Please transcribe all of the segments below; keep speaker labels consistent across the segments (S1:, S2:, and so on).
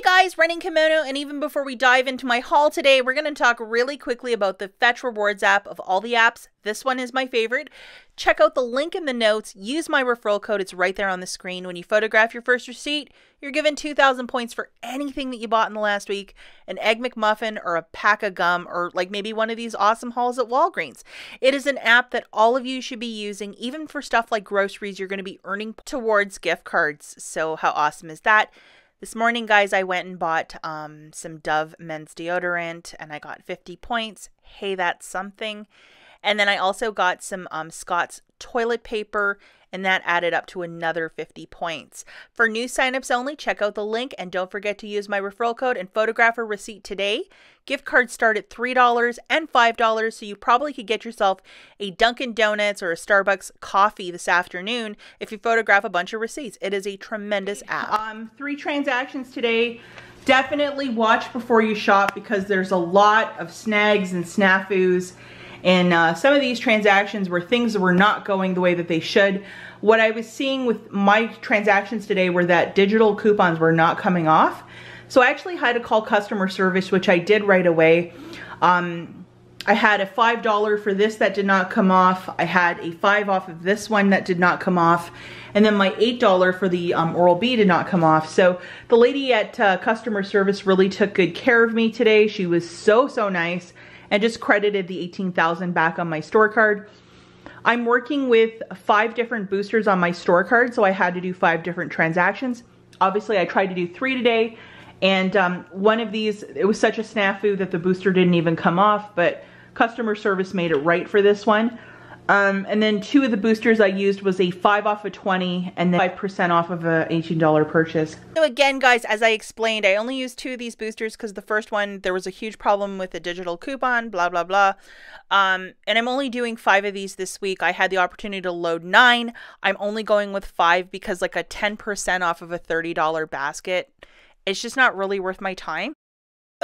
S1: Hey guys, Running Kimono, and even before we dive into my haul today, we're going to talk really quickly about the Fetch Rewards app of all the apps. This one is my favorite. Check out the link in the notes. Use my referral code. It's right there on the screen. When you photograph your first receipt, you're given 2,000 points for anything that you bought in the last week an Egg McMuffin or a pack of gum or like maybe one of these awesome hauls at Walgreens. It is an app that all of you should be using, even for stuff like groceries, you're going to be earning towards gift cards. So, how awesome is that? This morning, guys, I went and bought um, some Dove men's deodorant and I got 50 points. Hey, that's something. And then I also got some um, Scott's toilet paper and that added up to another 50 points. For new signups only, check out the link and don't forget to use my referral code and photograph a receipt today. Gift cards start at $3 and $5, so you probably could get yourself a Dunkin' Donuts or a Starbucks coffee this afternoon if you photograph a bunch of receipts. It is a tremendous app. Um, three transactions today. Definitely watch before you shop because there's a lot of snags and snafus and uh, some of these transactions were things were not going the way that they should. What I was seeing with my transactions today were that digital coupons were not coming off. So I actually had to call customer service, which I did right away. Um, I had a $5 for this that did not come off. I had a 5 off of this one that did not come off. And then my $8 for the um, Oral-B did not come off. So the lady at uh, customer service really took good care of me today. She was so, so nice and just credited the 18,000 back on my store card. I'm working with five different boosters on my store card, so I had to do five different transactions. Obviously, I tried to do three today, and um, one of these, it was such a snafu that the booster didn't even come off, but customer service made it right for this one. Um, and then two of the boosters I used was a 5 off of 20 and then 5% off of a $18 purchase. So again, guys, as I explained, I only used two of these boosters because the first one, there was a huge problem with the digital coupon, blah, blah, blah. Um, and I'm only doing five of these this week. I had the opportunity to load nine. I'm only going with five because like a 10% off of a $30 basket, it's just not really worth my time.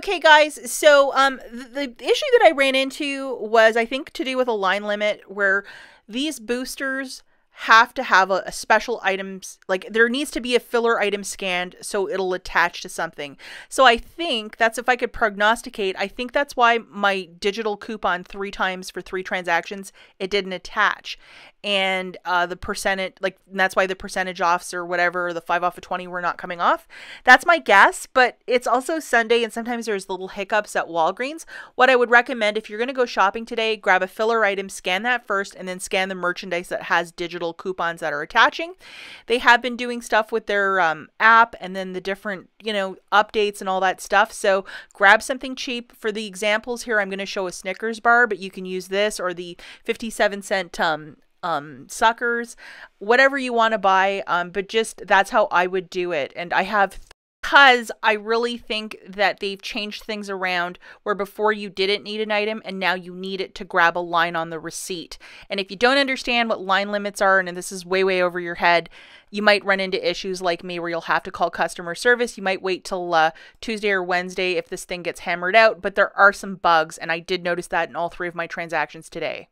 S1: Okay, guys. So, um, the, the issue that I ran into was, I think, to do with a line limit where these boosters have to have a, a, special items like there needs to be a filler item scanned so it'll attach to something so i think that's if i could prognosticate i think that's why my digital coupon three times for three transactions it didn't attach and uh, the percentage like that's why the percentage offs or whatever the five off of 20 were not coming off. That's my guess but it's also sunday and sometimes there's little hiccups at walgreens. What i would recommend if you're going to go shopping today grab a filler item scan that first and then scan the merchandise that has digital coupons that are attaching. They have been doing stuff with their um, app and then the different you know updates and all that stuff. So grab something cheap. For the examples here i'm going to show a snickers bar but you can use this or the 57 cent um um suckers whatever you want to buy um but just that's how i would do it and i have because I really think that they've changed things around where before you didn't need an item and now you need it to grab a line on the receipt. And if you don't understand what line limits are, and this is way, way over your head, you might run into issues like me where you'll have to call customer service. You might wait till uh, Tuesday or Wednesday if this thing gets hammered out, but there are some bugs, and I did notice that in all three of my transactions today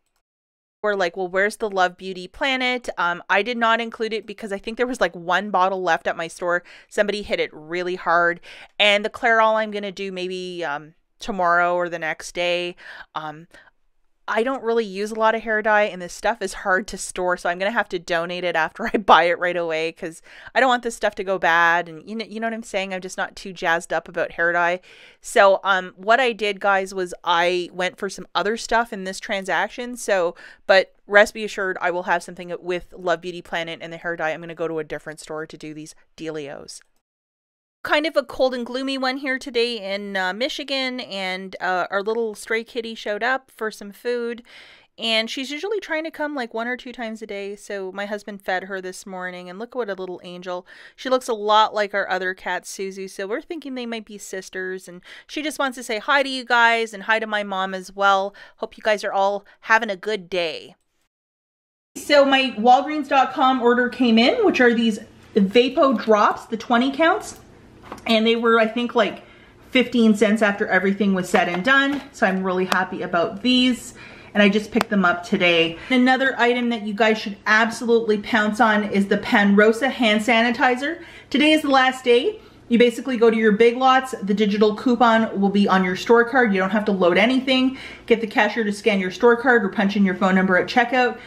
S1: were like, well, where's the Love Beauty Planet? Um, I did not include it because I think there was like one bottle left at my store. Somebody hit it really hard. And the Clairol I'm going to do maybe um, tomorrow or the next day. Um, I don't really use a lot of hair dye and this stuff is hard to store so I'm going to have to donate it after I buy it right away cuz I don't want this stuff to go bad and you know you know what I'm saying? I'm just not too jazzed up about hair dye. So um what I did guys was I went for some other stuff in this transaction so but rest be assured I will have something with Love Beauty Planet and the hair dye. I'm going to go to a different store to do these dealios kind of a cold and gloomy one here today in uh, Michigan, and uh, our little stray kitty showed up for some food. And she's usually trying to come like one or two times a day. So my husband fed her this morning. And look what a little angel. She looks a lot like our other cat, Suzu. So we're thinking they might be sisters. And she just wants to say hi to you guys and hi to my mom as well. Hope you guys are all having a good day. So my Walgreens.com order came in, which are these Vapo drops, the 20 counts and they were, I think, like 15 cents after everything was said and done. So I'm really happy about these. And I just picked them up today. Another item that you guys should absolutely pounce on is the Panrosa hand sanitizer. Today is the last day. You basically go to your Big Lots, the digital coupon will be on your store card. You don't have to load anything. Get the cashier to scan your store card or punch in your phone number at checkout.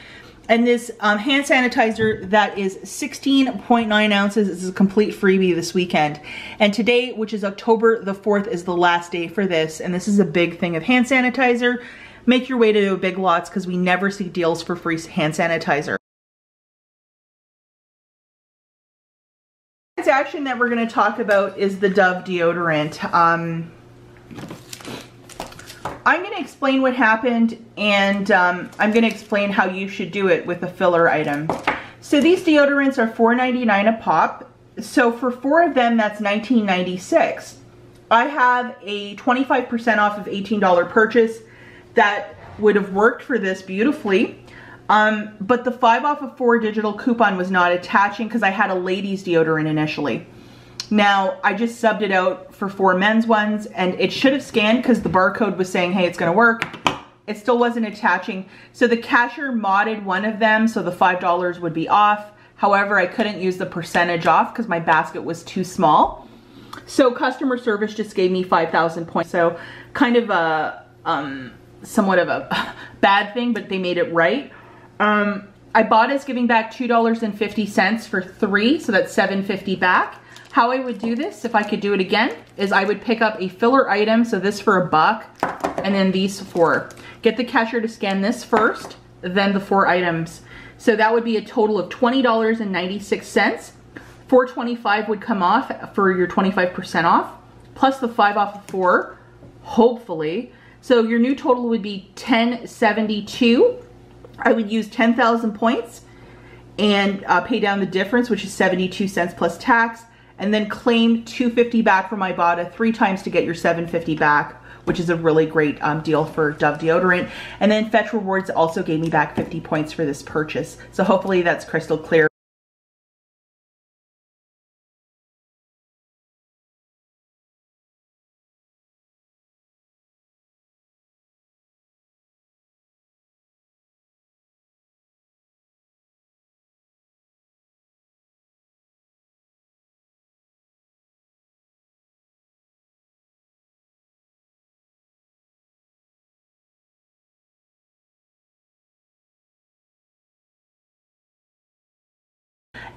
S1: And this um, hand sanitizer that is 16.9 ounces is a complete freebie this weekend. And today, which is October the 4th, is the last day for this. And this is a big thing of hand sanitizer. Make your way to Big Lots because we never see deals for free hand sanitizer. transaction that we're going to talk about is the Dove deodorant. Um, I'm going to explain what happened and um, I'm going to explain how you should do it with a filler item. So these deodorants are $4.99 a pop. So for four of them, that's $19.96. I have a 25% off of $18 purchase that would have worked for this beautifully. Um, but the five off of four digital coupon was not attaching because I had a ladies deodorant initially. Now, I just subbed it out for four men's ones and it should have scanned because the barcode was saying, hey, it's gonna work. It still wasn't attaching. So the cashier modded one of them so the $5 would be off. However, I couldn't use the percentage off because my basket was too small. So customer service just gave me 5,000 points. So kind of a, um, somewhat of a bad thing, but they made it right. Um, Ibotta's giving back $2.50 for three, so that's $7.50 back. How I would do this, if I could do it again, is I would pick up a filler item, so this for a buck, and then these four. Get the cashier to scan this first, then the four items. So that would be a total of $20.96. 425 would come off for your 25% off, plus the five off of four, hopefully. So your new total would be 1072 I would use 10,000 points and uh, pay down the difference, which is 72 cents plus tax, and then claim 250 back from Ibotta three times to get your 750 back, which is a really great um, deal for Dove deodorant. And then Fetch Rewards also gave me back 50 points for this purchase. So hopefully that's crystal clear.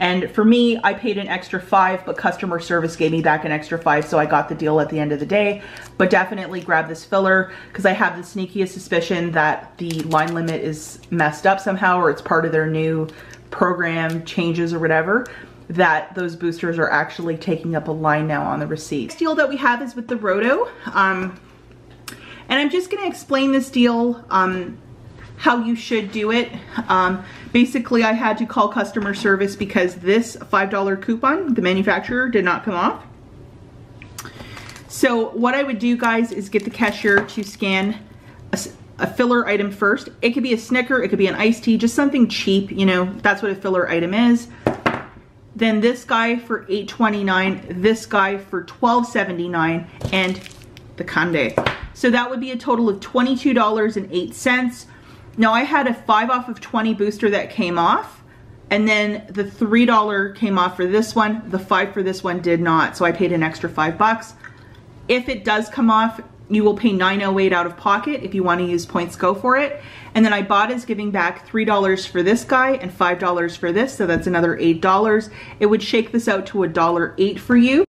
S1: And for me, I paid an extra five, but customer service gave me back an extra five, so I got the deal at the end of the day. But definitely grab this filler because I have the sneakiest suspicion that the line limit is messed up somehow or it's part of their new program changes or whatever that those boosters are actually taking up a line now on the receipt. Next deal that we have is with the Roto. Um, and I'm just gonna explain this deal um, how you should do it. Um, basically, I had to call customer service because this $5 coupon, the manufacturer, did not come off. So what I would do, guys, is get the cashier to scan a, a filler item first. It could be a Snicker, it could be an iced tea, just something cheap, you know, that's what a filler item is. Then this guy for $8.29, this guy for $12.79, and the Conde. So that would be a total of $22.08 now I had a five off of 20 booster that came off and then the $3 came off for this one. The five for this one did not. So I paid an extra five bucks. If it does come off, you will pay 908 out of pocket. If you want to use points, go for it. And then Ibotta is giving back $3 for this guy and $5 for this. So that's another $8. It would shake this out to a dollar eight for you.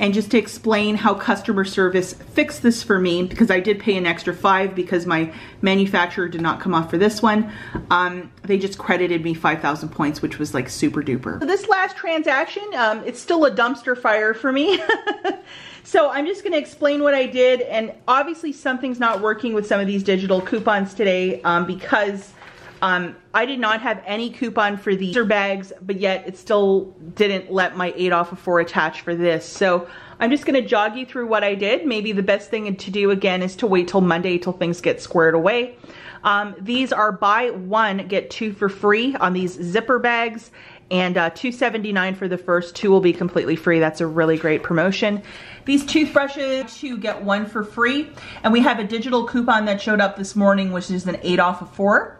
S1: And just to explain how customer service fixed this for me, because I did pay an extra five because my manufacturer did not come off for this one, um, they just credited me 5,000 points, which was like super duper. So this last transaction, um, it's still a dumpster fire for me. so I'm just gonna explain what I did, and obviously something's not working with some of these digital coupons today um, because Um, I did not have any coupon for the bags, but yet it still didn't let my 8 off of 4 attach for this. So I'm just going to jog you through what I did. Maybe the best thing to do again is to wait till Monday till things get squared away. Um, these are buy one, get two for free on these zipper bags and uh, 279 for the first two will be completely free. That's a really great promotion. These toothbrushes, two get one for free. And we have a digital coupon that showed up this morning, which is an eight off of four.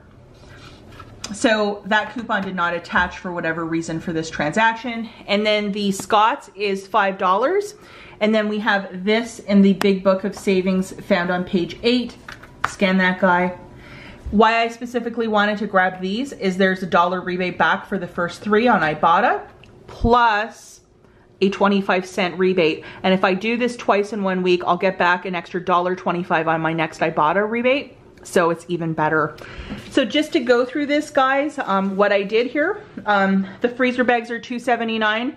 S1: So that coupon did not attach for whatever reason for this transaction. And then the Scott's is $5. And then we have this in the big book of savings found on page eight. Scan that guy. Why I specifically wanted to grab these is there's a dollar rebate back for the first three on Ibotta, plus a 25 cent rebate. And if I do this twice in one week, I'll get back an extra $1.25 on my next Ibotta rebate. So it's even better. So just to go through this, guys, um, what I did here, um, the freezer bags are $2.79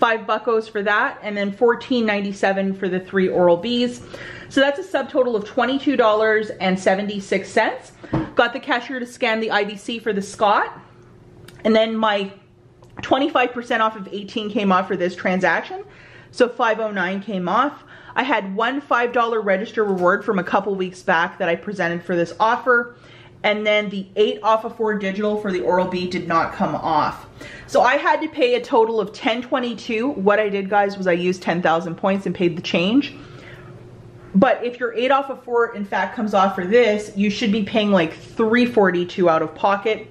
S1: five buckos for that, and then $14.97 for the three Oral-B's. So that's a subtotal of $22.76. Got the cashier to scan the IVC for the Scott, and then my 25% off of 18 came off for this transaction. So 509 came off. I had one $5 register reward from a couple weeks back that I presented for this offer and then the 8 off of 4 digital for the Oral-B did not come off. So I had to pay a total of 1022. What I did guys was I used 10,000 points and paid the change. But if your 8 off of 4 in fact comes off for this, you should be paying like 342 out of pocket.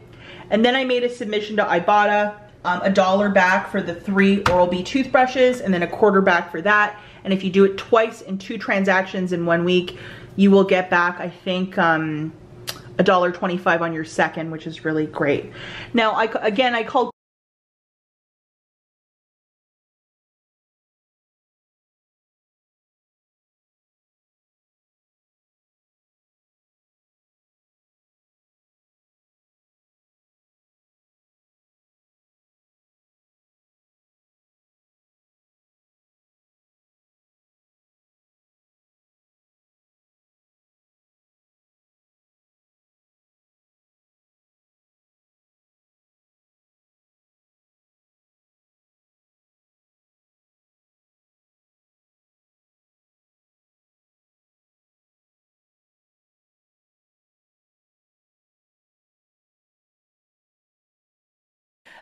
S1: And then I made a submission to Ibotta, um, a dollar back for the three Oral-B toothbrushes and then a quarter back for that. And if you do it twice in two transactions in one week, you will get back, I think, um, $1.25 on your second, which is really great. Now, I, again, I called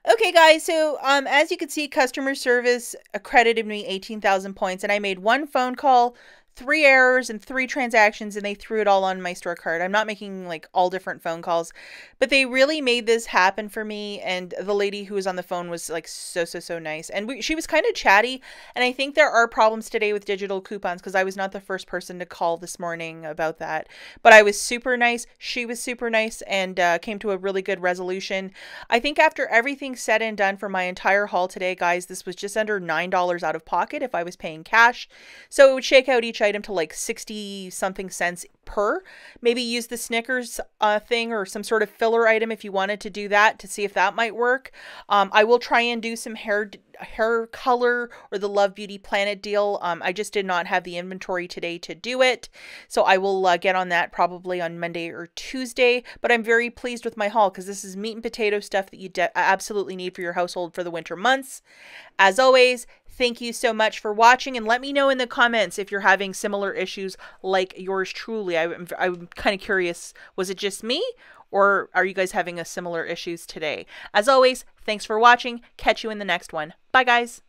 S1: Okay, guys, so um, as you can see, customer service accredited me 18,000 points, and I made one phone call three errors and three transactions and they threw it all on my store card. I'm not making like all different phone calls, but they really made this happen for me. And the lady who was on the phone was like so, so, so nice. And we, she was kind of chatty. And I think there are problems today with digital coupons because I was not the first person to call this morning about that. But I was super nice. She was super nice and uh, came to a really good resolution. I think after everything said and done for my entire haul today, guys, this was just under $9 out of pocket if I was paying cash. So it would shake out each item to like 60 something cents per. Maybe use the Snickers uh, thing or some sort of filler item if you wanted to do that to see if that might work. Um, I will try and do some hair hair color or the Love Beauty Planet deal. Um, I just did not have the inventory today to do it. So I will uh, get on that probably on Monday or Tuesday. But I'm very pleased with my haul because this is meat and potato stuff that you absolutely need for your household for the winter months. As always, Thank you so much for watching and let me know in the comments if you're having similar issues like yours truly. I, I'm, I'm kind of curious, was it just me or are you guys having a similar issues today? As always, thanks for watching. Catch you in the next one. Bye guys.